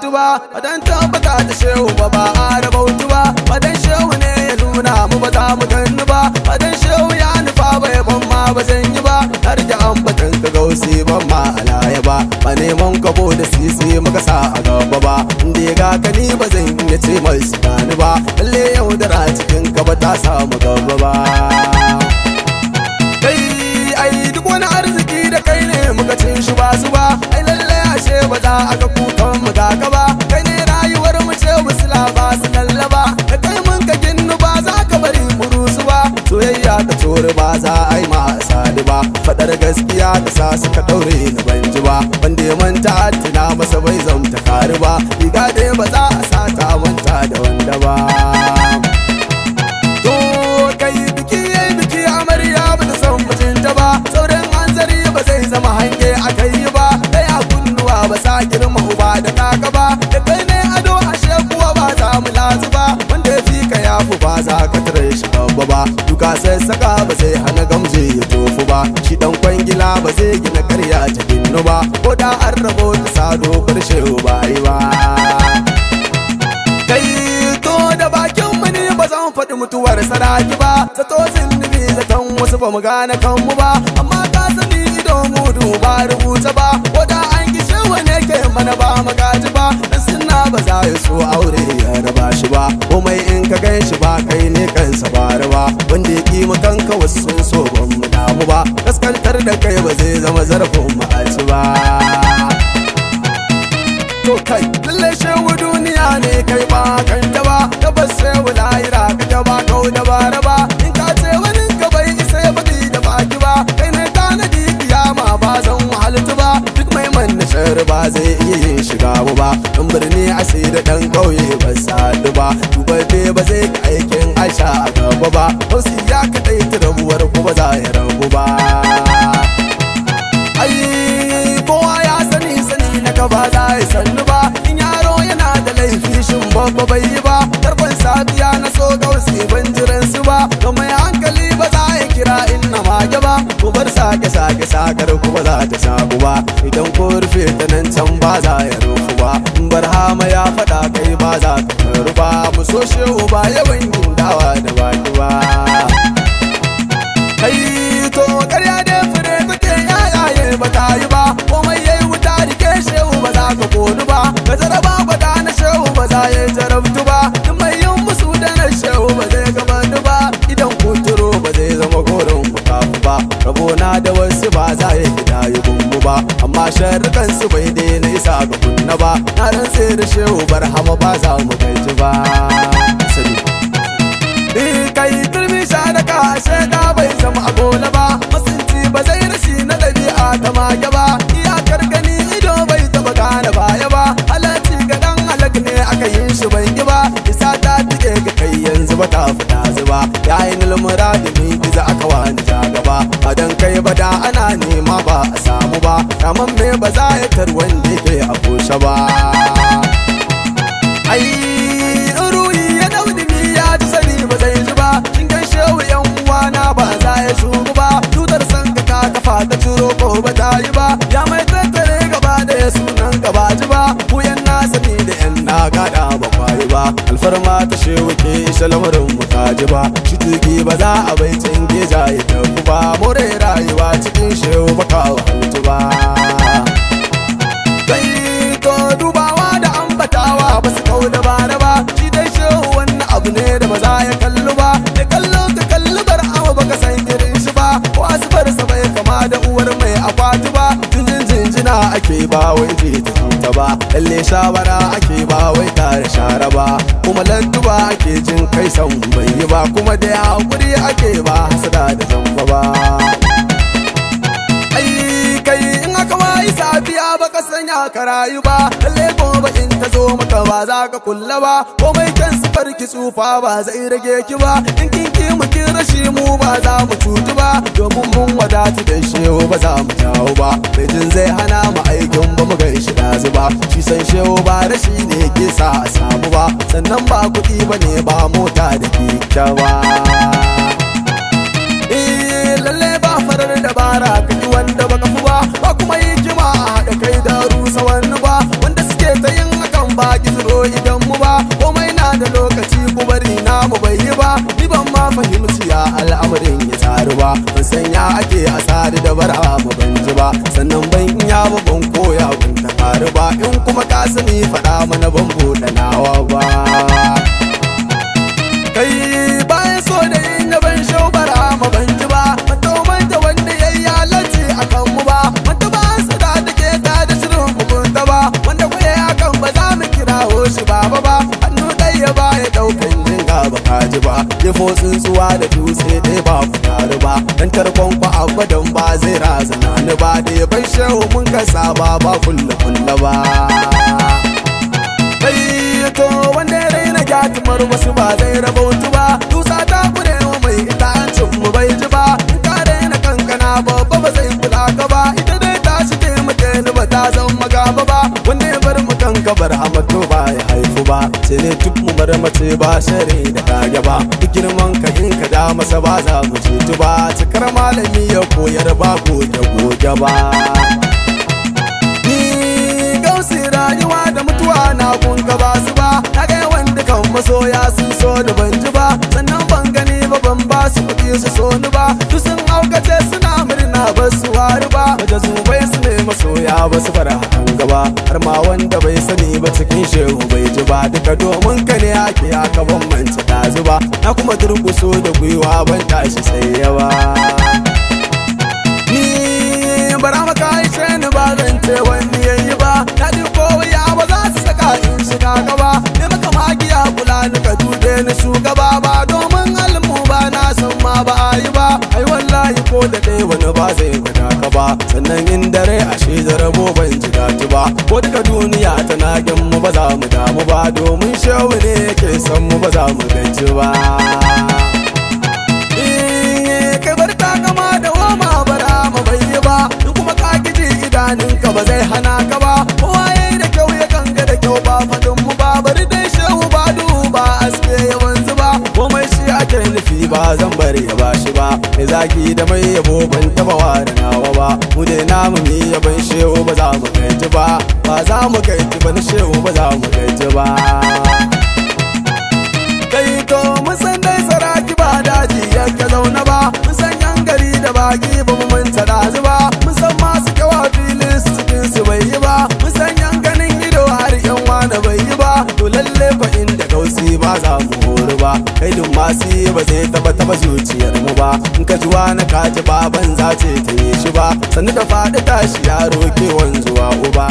wadatu ba. Wadan ta shehu ba ba a rabautu ba. Wadan shehu ne ya nuna mu ba za mu ganni ba. Wadan shehu ya nufa ba ya ban ma ba zan yi ba. Har da ambatan ka gausi ban ma alaya ba. Ba neman kabo da sisi muka sa a gaba ba. Inda ga ka ni ba zan iya ce mai su ba. Lalle yau da cikin ka ba ta samu gaba ba. Kai ai duk wani arziki da kai ne muka cin shi ba su ba. Ashe ba za a ga kukan mu ga ka ba. Kai ne rayuwar mu ce musula ba su lallaba da kai mun ka ginnu ba za ka bari mu rusu ba. Soyayya ta tori ba za a yi ma ba. Fadar gaskiya ta sa suka daure ni ban ji ba. Wanda ya manta tuna masa bai zamta kari ba. Riga dai ba za a sa ta manta da wanda ba. Ba duka sassaka ba zai hana gamje ya tofu ba. Shi dan kwangila ba zai gina karya ta ginnu ba. Ko da an rabo ta sado ƙarshe ba yi ba. Kai to da bakin mu ne ba zan faɗi mutuwar saraki ba. Zato zindibi zaton wasu ba mu gane kanmu ba. Amma ka sani ido mu duba rubuta ba. Ko da an gishe wane ke mana ba magaji ba. Dan sunna ba za ya so aure ya raba shi ba. Komai in ka gan shi ba kai ne kansa ba da dan kauye ba sadu ba. Dubai ba zai aikin aisha a gaba ba. Wasu ya kaɗai ta rabuwar ku ba za ya rabu ba. Ai kowa ya sani sani na ka ba za ya sannu ba. In yaro yana da laifi shin babba bai yi ba? Tarkon safiya na so gausi ban jiran su ba. Ga mai hankali ba za ya kira in na mage ba. Bar sake sake sakar ku ba za ta sabu ba. Idan ko rufe ta nan can ba za rufu ba. In bar hama ya faɗa kai ba za ka karu ba mu so shehu ba yawan yin da baki ba. Kai to karya da fure take yayaye ba ta yi ba. Komai yayi wuta riƙe shehu ba za ka konu ba. Ka jaraba gwada na shehu ba za ya jarabtu ba. Rabona da wasu ba za ya gida yi gumbu ba. Amma sharrukan su bai daina isa ga kunna ba. Na rantse da shehu barhama ba za mu gaji ba. Kai turmi sha da kashe da bai zama a gola ba. Masunci ba zai rashi na ɗabi'a ta mage ba. Ba za ya tarwan da ke a koshe ba ai ruhi ya daudi ya ji sani ba zai ji ba. In gan shehu yan uwana ba za ya shugu ba. Tutar san ka ka kafa ta ciro ko ba ta yi ba. Ya mai tattare gaba da ya sunan gaba ji ba ku yan na sani da yan na gada ba. Kwayi ba alfarma ta shehu ke isha lamarin mu ta ji ba. Shi ba za a bai ake ba wai je ta ta ba. Lalle shawara ake ba wai kare share ba. Kuma lantuba ake jin kai san bai yi ba. Kuma da haƙuri ake ba hasada da zamba ba. Ai kai in aka wayi safiya baka sanya ka rayu ba. Lalle ta zo maka ba za ka kulla ba. Komai kan sifar ki tsufa ba zai rage ki ba. In kin ki mu rashi mu ba za mu cutu ba. Domin mun wadatu da shehu ba za mu jawo ba. Jin zai hana mu aikin ba mu gan shi dazu ba. Shi san shehu ba rashi ne ke sa a samu ba. Sannan ba kuɗi ba ne ba mota da kyakkyawa Eh fahimciya al'amarin ya taru ba. Ban sanya ake asari da bara mu ban ji ba. Sannan ban iya ba ban koya ban ta faru ba. In kuma ka sani faɗa mana ban buɗe nawa ba. Ji ba. Ya fo tsuntsuwa da dutse ɗaya ba ku ba. Dan tarkon ku abadan ba zai razana ni ba. Da ya bai shehu mun kasa ba ba kulle kulle ba. Kai to wanda ya raina gyatumar wasu ba zai rabautu ba. Dusa ta kure mai ita an cin mu bai ji ba. In ka raina kankana babba ba zai kula ka ba. Ita dai ta shi taimake ni ba ta zan magaba ba. Wanda ya bar mu kan kabar amato ba sai duk mu bar mace ba shari da kage ba. Duk girman ka in ka da masa ba za mu cutu ba. Cikar malami ya koyar ba goge goge ba. Ni gausi rayuwa da mutuwa na kun ba su ba. Na ga wanda kan masoya sun so da ban ji ba. Sannan ban gani ba ban ba su kuɗi su so ni ba. Su sun aukace suna murna ba su wari ba. Waje zubai su ne masoya ba su fara gaba har ma wanda bai sani ba cikin shehu bai ji ba. Duka domin ka ne ake aka ban manta ta zuba na kuma durkuso da gwiwa ban tashi sai yawa ni bara maka aishe ni ba zan ce wani yayi ba. Na ji kowa ba za su saka in shiga gaba. Ne maka magiya kula ni ka dube ni shugaba ba. Domin almu ba na san ma ba a yi ba. Ai wallahi ko da dai wani ba zai ba. Sannan in dare ashe da rabo ban ji daji ba. Ko duka duniya tana gin mu ba za mu damu ba. Domin shehu ne yake san mu ba za mu gaji ba. Kai bar ta kama da woma bara ma bai yi ba. In kuma ka giji idanunka ba zai hana ka ba. Kowa yayi da kyau ya kanga da kyau ba faɗin mu ba. Bari dai shehu ba duba aske ya wanzu ba. Komai shi ake nufi ba zan bari ya ba zaki da mai yabo ban taba ware nawa ba. Mu dai namu mi yaban shehu ba za mu gaji ba. Ba za mu gaji ba na shehu ba za mu gaji ba. Kai to mun san dai saraki ba daji yake zaune ba. Mun san yan gari da baki ba ba kai dun masu ba zai taba taba zuciyar mu ba. In ka ji wani ka ji ba ban za ce ta yi shi ba. Sannu da faɗi tashi yaro ke wanzuwa uba.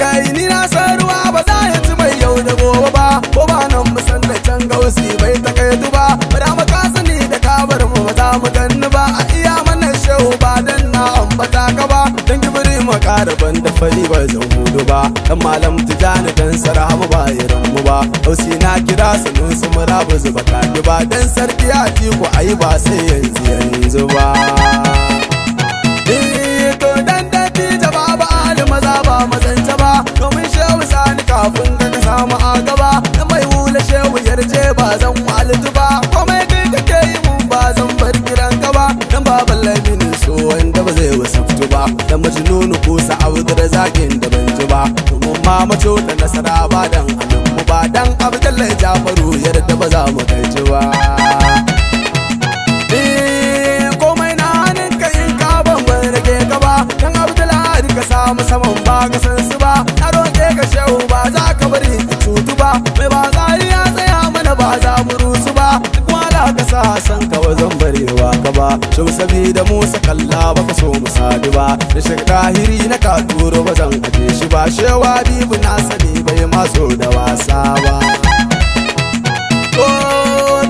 Kai ni na san ruwa ba za ya ci mai yau da gobe ba. Ko ba nan mu san da can gausi bai ta kai duba ba da maka sani da kabar mu ba za mu ganni ba. A iya mana shehu ba dan na ambata ka ba. Dan gibiri makara ban da fari ba zan huɗu ba. Dan malam tijani dan sarhamu ba irin ba. Gausi na kira sanun su murabu zuba kaji ba dan sarki a ku ayi ba sai yanzu yanzu ba. Ba ba. Ba sani kafin ka ka samu a gaba. Na mai hula shehu yarje ba zan walitu ba. Komai kai kake yi mun ba zan bar kiran ka ba. Dan baban laminin so wanda ba zai wasaftu ba. Dan sa'abu da ban ji ba. Domin ma mace da nasara ba dan mu ba dan abdullahi jafaru yarda ba za mu kai ba. Komai na hannun ka in ka ban ban rage ka ba. Dan abdullahi ka samu saman ba ka san su ba. Na roƙe ka shehu ba za ka bari cutu ba. Mai ba zari ya tsaya mana ba za mu rusu ba. Duk wala ka sa san ka ba zan barewa ba shau sabida musa kalla ba ka so mu sadu ba. Da dahiri na ka turo ba zan aje shi ba. Shewa bibu na sani bai maso da wasa ba.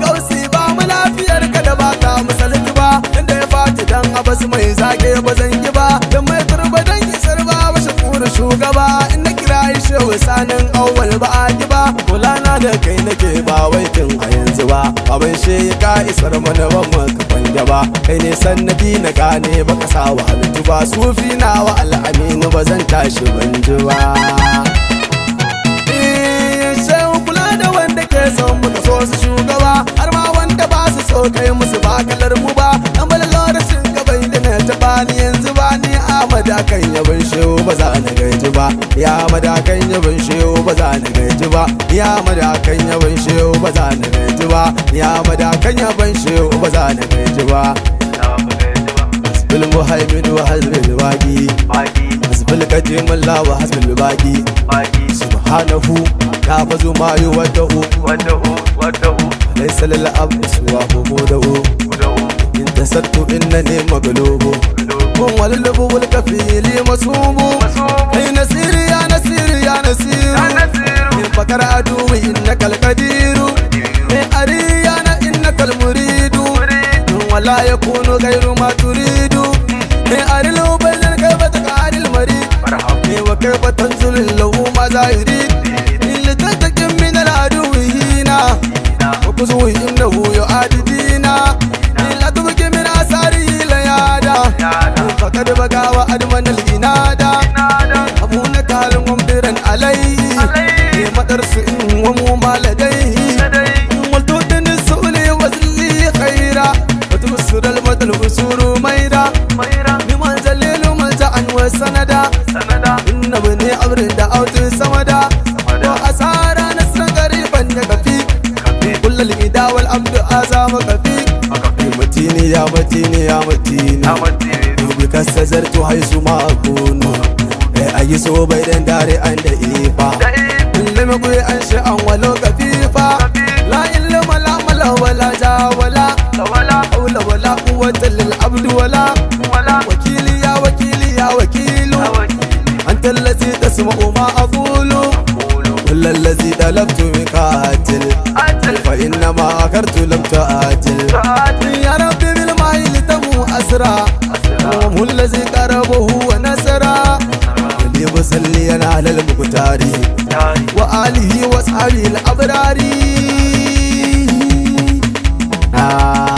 Gausi ba mu lafiyar da ba ta misalci ba. Inda ya fati dan abas mai zage ba zan yi ba. Dan mai turba dan isar ba ba shakura shugaba. In na kira shehu sanin awwal ba a ji ba. Kula na da kai nake ba wai tun a yanzu ba. Baban she ya ka isar mana ban maka kwanja ba. Kai ne sannadi na gane baka sa wa halittu ba. Sufi na wa al'aminu ba zan tashi ban ji ba. Ke son muka so su shugaba. Har ma wanda ba su so kai musu ba kalar mu ba. Dan balalo da sun gaban da na ta bani yanzu ba ni Ahmad akan yabon shehu ba za na gaji ba. Ya madakan yaban shehu ba za na gaji ba. Ya madakan yaban shehu ba za na gaji ba. Ya madakan yaban shehu ba za na gaji ba. Hasbil muhaimin wa hasbil baqi hasbil qadim Allah wa hasbil baqi subhanahu ya fazu ma yuwaddu laysa lil abdi suwahu mudahu in tasattu innani maglubu kun wallubu wal kafili masubu. Ay nasiri ya nasiri ya nasiru. In fakar aduwi innaka al qadiru ay ariyana innaka al muridu. Wala yakunu ghayru ma turidu. Ay arilu bainal kayfa taqadil mari ay wa kayfa tanzulu lahu alai. Ne madar su in wa mu maladai. Walto da ni sole wazli khaira. Wato sural madal usuru maira. Ni man zalilu man ta'an wa sanada. Inna bani abrin da autin samada. Wa asara nasran gariban ya kafi. Kullal ida wal abdu azama kafi. Matini ya matini. Ya matini. Dubi kasa haisu ma akun متيني بك استزرت حيث ما أكون أي سو بين داري عند إيفا لم يكن أنشأ ولو كفيفا لا علم لا ملا ولا جا ولا حول ولا قوة للعبد ولا وكيلي يا وكيلي يا وكيل أنت الذي تسمع ما أقول كل الذي طلبت منك أجل فإنما أكرت لم تأجل يا ربي بالماء لتمو أسرى وهو الذي قربه ونسرى ne salli yana halal Wa alihi wa tsari al'abrari. Ah